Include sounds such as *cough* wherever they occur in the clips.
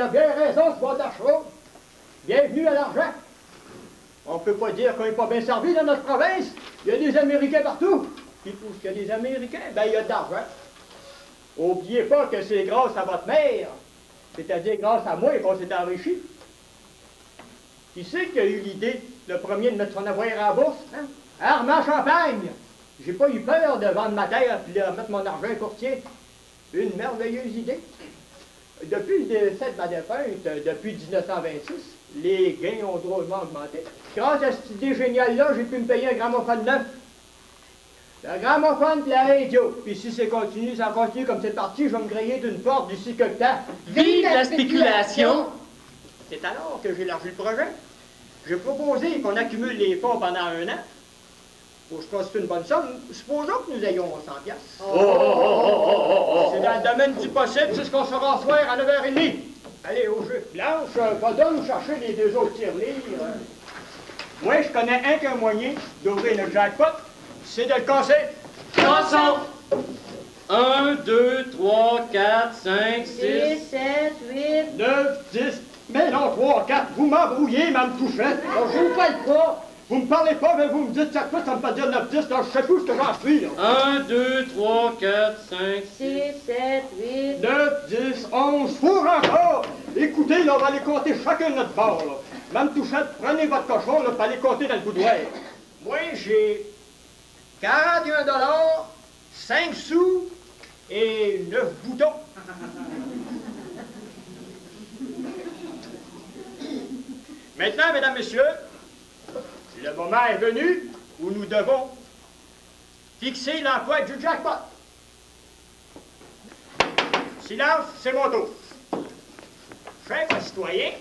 a bien raison, ce d'achat. Bienvenue à l'argent. On ne peut pas dire qu'on n'est pas bien servi dans notre province. Il y a des Américains partout. Puis pour qu'il y a des Américains, ben il y a de l'argent. Oubliez pas que c'est grâce à votre mère, c'est-à-dire grâce à moi qu'on s'est enrichi. Qui c'est qui a eu l'idée, le premier, de mettre son avoir à bourse? Hein? Armand Champagne! J'ai pas eu peur de vendre ma terre et de mettre mon argent courtier. Une merveilleuse idée. Depuis le décès de ma défunte, depuis 1926, les gains ont drôlement augmenté. Grâce à cette idée géniale-là, j'ai pu me payer un gramophone neuf. Le gramophone de la radio. Puis si c'est continu, ça continue comme c'est parti, je vais me griller d'une porte d'ici quelque temps. Vive la spéculation! C'est alors que j'ai élargi le projet. J'ai proposé qu'on accumule les fonds pendant un an. Pour je pense que c'est une bonne somme. Supposons que nous ayons 100 piastres. Oh, oh, oh, c'est dans le domaine du possible, c'est ce qu'on sera soir à 9h30. Allez, au jeu. Blanche, va donc chercher les deux autres tirelires. Moi, je connais un qu'un moyen d'ouvrir le jackpot, c'est de le casser. Cassons! 1, 2, 3, 4, 5, 6, 7, 8, 9, 10. Mais non, 3, 4. Vous m'embrouillez, Mme Touchette. je vous parle pas. Vous me parlez pas, mais vous me dites chaque fois, ça me fait dire 9, 10. Alors, je sais plus ce que j'en suis. 1, 2, 3, 4, 5, 6, 7, 8, 9, 10, 11. Four encore. Écoutez, là, on va aller compter chacun de notre bord. Là. Mme Touchette, prenez votre cochon, là, pour aller compter dans le boudoir. *coughs* Moi, j'ai 41 dollars, 5 sous et 9 boutons. *coughs* Maintenant, mesdames, messieurs, le moment est venu où nous devons fixer l'emploi du jackpot. Silence, c'est mon tour. Chers citoyens,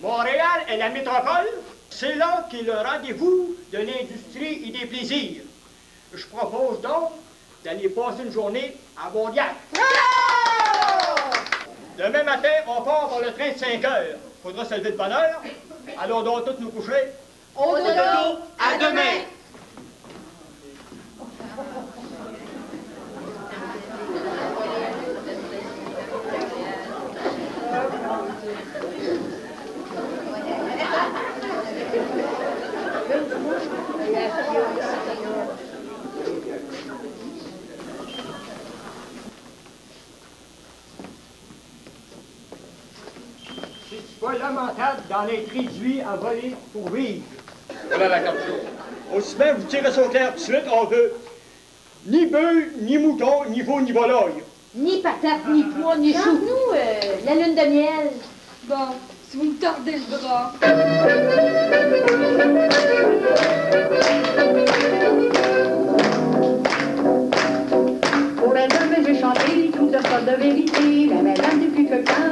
Montréal est la métropole. C'est là qu'est le rendez-vous de l'industrie et des plaisirs. Je propose donc d'aller passer une journée à Mondial. Demain matin, on part pour le train de 5 heures. Faudra se lever de bonne heure. Allons donc tous nous coucher. Au dodo, à demain! Lamentable d'en être réduit à voler pour vivre. Voilà la carte Aussi bien vous tirez son clair tout de suite, on veut ni bœuf, ni mouton, ni veau, ni volaille. Ni patate, ni pois, ni chou. nous euh, la lune de miel. Bon, si vous me tordez le bras. Pour elle, j'ai chanté tout de sortes de vérité. La madame depuis que quand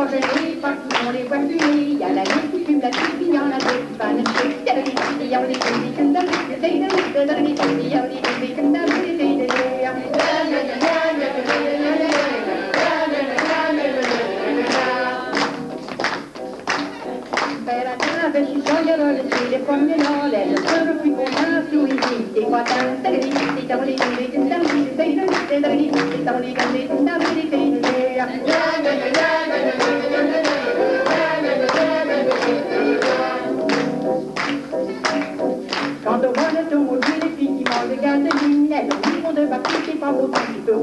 quand je n'ai pas tout dans les bois fumés, il y a la nuit qui fume la tripe, il y en a deux qui vannent chez lui, il y a la nuit qui y a les filles comme d'hab, le day de l'autre, dans la nuit qui y a les filles comme d'hab, le day de Yeah, yeah, yeah.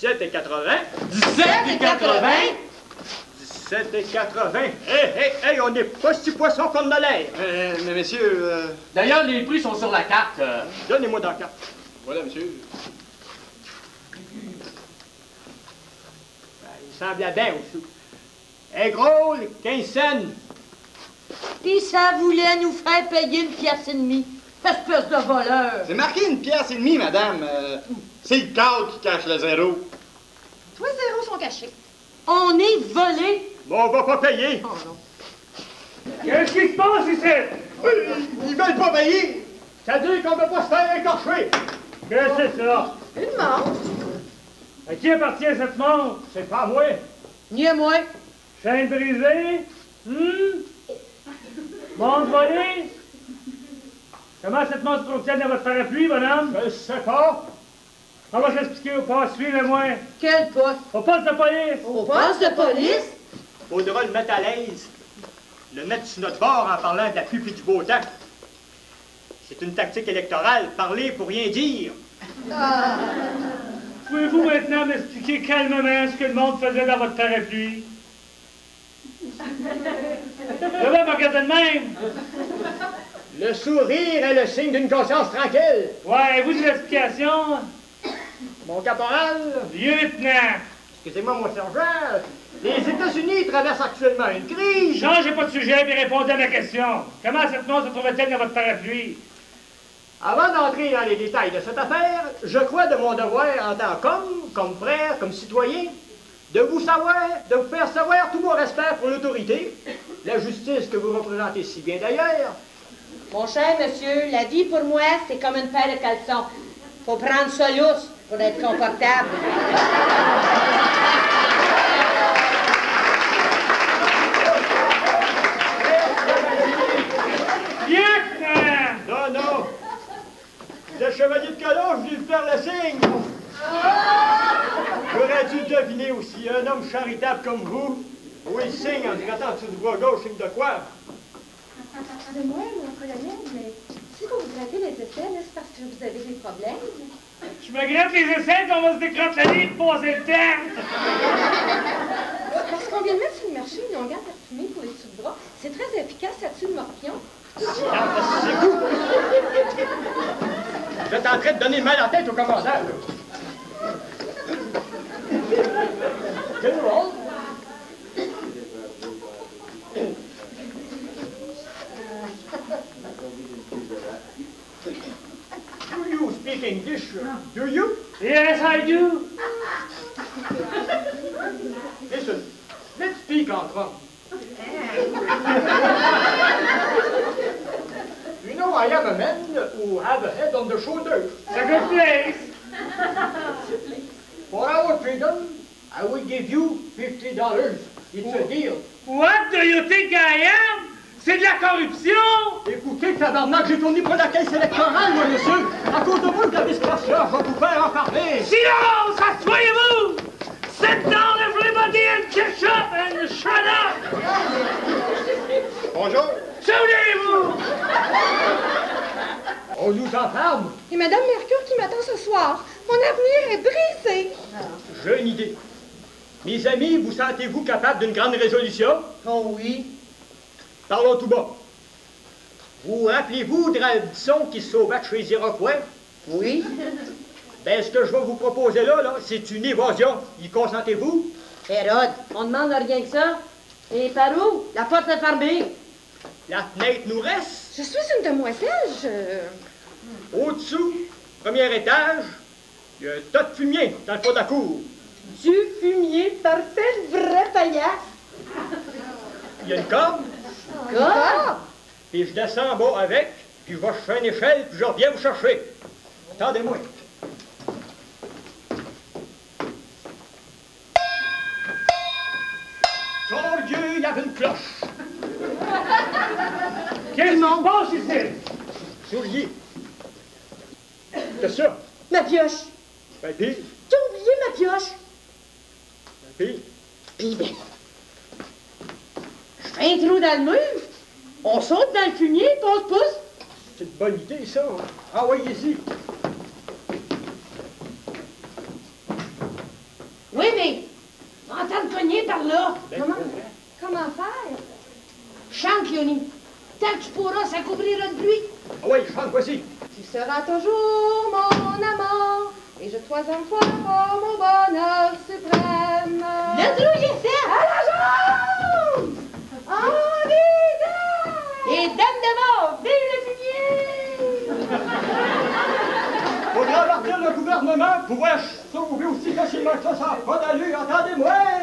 17 et 80. 17 et 80. 17 et 80. Hé, hé, hé, on n'est pas si poisson qu'on a l'air. Mais, mais messieurs, euh, D'ailleurs, les prix sont sur la carte. euh. Donnez-moi dans la carte. voilà, monsieur. Ben, il semblait bien aussi. Hé, gros, les 15 cents. Puis ça voulait nous faire payer une pièce et demie. Espèce de voleur. C'est marqué une pièce et demie, madame. C'est le cadre qui cache le zéro. Tous les zéros sont cachés. On est volé. Bon, on va pas payer. Oh non. Qu'est-ce qui se passe ici? Ils veulent pas payer. Ça dit qu'on veut pas se faire écorcher. Qu'est-ce que c'est ça? Une montre. À qui appartient cette montre? C'est pas à moi. Ni à moi. Chaîne brisée? Hum? Montre volée? Comment cette montre se trouve-t-elle dans votre parapluie, bonhomme? Je sais pas. On va s'expliquer au poste. Suivez-moi. Quel poste? Au poste de police. Au poste de police? Faudra le mettre à l'aise. Le mettre sur notre bord en parlant de la pluie et du beau temps. C'est une tactique électorale. Parler pour rien dire. Pouvez-vous maintenant m'expliquer calmement ce que le monde faisait dans votre parapluie? Je vais me regarder de même. Le sourire est le signe d'une conscience tranquille. Ouais, vous une explication? Mon caporal? Lieutenant! Excusez-moi, mon sergent. Les États-Unis traversent actuellement une crise. Changez pas de sujet et répondez à ma question. Comment cette montre se trouvait-elle dans votre parapluie? Avant d'entrer dans les détails de cette affaire, je crois de mon devoir en tant qu'homme, comme frère, comme citoyen, de vous savoir, de vous faire savoir tout mon respect pour l'autorité, la justice que vous représentez si bien d'ailleurs, Mon cher monsieur, la vie pour moi, c'est comme une paire de caleçons. Faut prendre ça lousse pour être confortable. Lieutenant! Non, non. Le chevalier de Colomb, je lui faire le signe. J'aurais dû deviner aussi, un homme charitable comme vous? Oui, il signe en grattant sur le bras gauche, signe de quoi? Excusez-moi, mon colonel, mais si vous vous grattez les là, c'est parce que vous avez des problèmes? Je me gratte les essais qu'on va se décrocher la ligne pour passer le temps. Parce qu'on vient de mettre sur le marché une longueur parfumée pour les sous-bras. C'est très efficace, ça tue le morpion. C'est vous. Vous êtes en train de donner mal en tête au commandant. là. Speak English? Do you? Yes, I do. Listen, let's speak en France. *laughs* You know I am a man who have a head on the shoulders. It's a good place. For our freedom, I will give you fifty dollars. It's a deal. What do you think I am? C'est de la corruption! Écoutez, tabarnak, j'ai tourné pour la caisse électorale, moi, monsieur! À cause de vous, passeur, je vais vous faire en parler! Silence! Asseyez-vous! Sit down, everybody, and catch up and shut up! Bonjour. Souvenez-vous! On nous enferme! Et Madame Mercure qui m'attend ce soir. Mon avenir est brisé. J'ai une idée. Mes amis, vous sentez-vous capable d'une grande résolution? Oh oui. Parlons tout bas. Vous rappelez-vous de Radisson qui se sauvait de chez les Iroquois? Oui. *laughs* Ben, ce que je vais vous proposer là, là, c'est une évasion. Y consentez-vous? Hérode, on demande rien que ça. Et par où? La porte est fermée. La fenêtre nous reste. Je suis une demoiselle, je... Au-dessous, premier étage, il y a un tas de fumier dans le fond de la cour. Du fumier, parfait, le vrai paillasse. Il y a une corde. Quoi? puis je descends en bas avec, puis je vais chercher une échelle, puis je reviens vous chercher. Attendez-moi. Mon Dieu, il y avait une cloche. Quel nom passe ici? Soulier. C'est ça. Ma pioche. Ben pire, J'ai oublié ma pioche. ben pire. Puis ben, un trou dans le mur, on saute dans le fumier, puis on se pousse. C'est une bonne idée, ça. hein. Ah oui, ici. Oui, mais, m'entends cogner par là. Ben, Comment? Comment faire? Chante, Léonie. Tant que tu pourras, ça couvrira de bruit. Ah oui, chante, voici. Tu seras toujours mon amant, et je troisième fois pour mon bonheur suprême. Le trou, il est fait. ma main, pouvoir sauver aussi facilement que ça. Bonne allure, attendez-moi